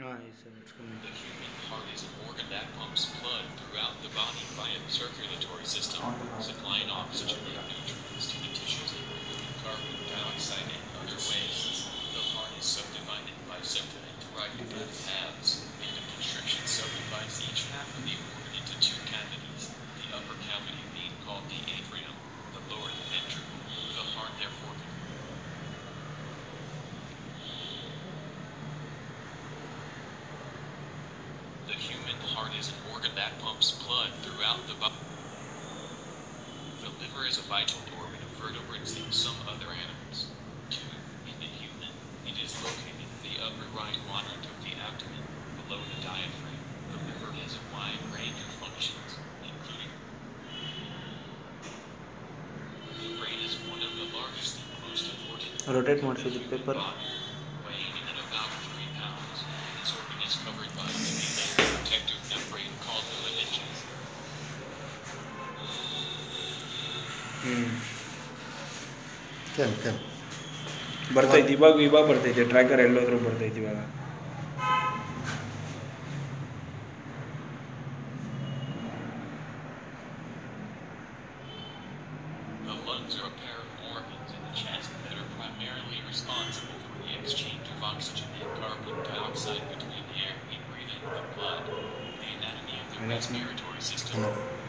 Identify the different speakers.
Speaker 1: Ah, yes, sir. It's coming.
Speaker 2: The human heart is an organ that pumps blood throughout the body via the circulatory system, supplying oxygen and nutrients to the tissues and removing carbon dioxide and other wastes. The heart is subdivided by septum and left The human heart is an organ that pumps blood throughout the body. The liver is a vital organ of vertebrates in some other animals. 2. In the human, it is located in the upper right quadrant of the abdomen, below the diaphragm. The liver has a wide range of functions, including the brain is one of the largest and most important.
Speaker 1: Rotate more through
Speaker 2: the paper. Weighing in at about 3 pounds, this organ is covered
Speaker 1: ಹ್ಞೂ
Speaker 3: ಕೆಮ್ ಕೆಮ್
Speaker 1: ಬರ್ತೈತಿ ಇವಾಗ ಇವಾಗ ಬರ್ತೈತಿ tracker ಎಲ್ಲೋದ್ರೂ ಬರ್ತೈತಿ ಇವಾಗ
Speaker 2: The lungs are a pair of organs in the chest that are primarily responsible for the exchange of oxygen and carbon dioxide between the air we breathe and the blood. The anatomy of the
Speaker 1: Anatomy.
Speaker 2: respiratory system.
Speaker 3: Enough.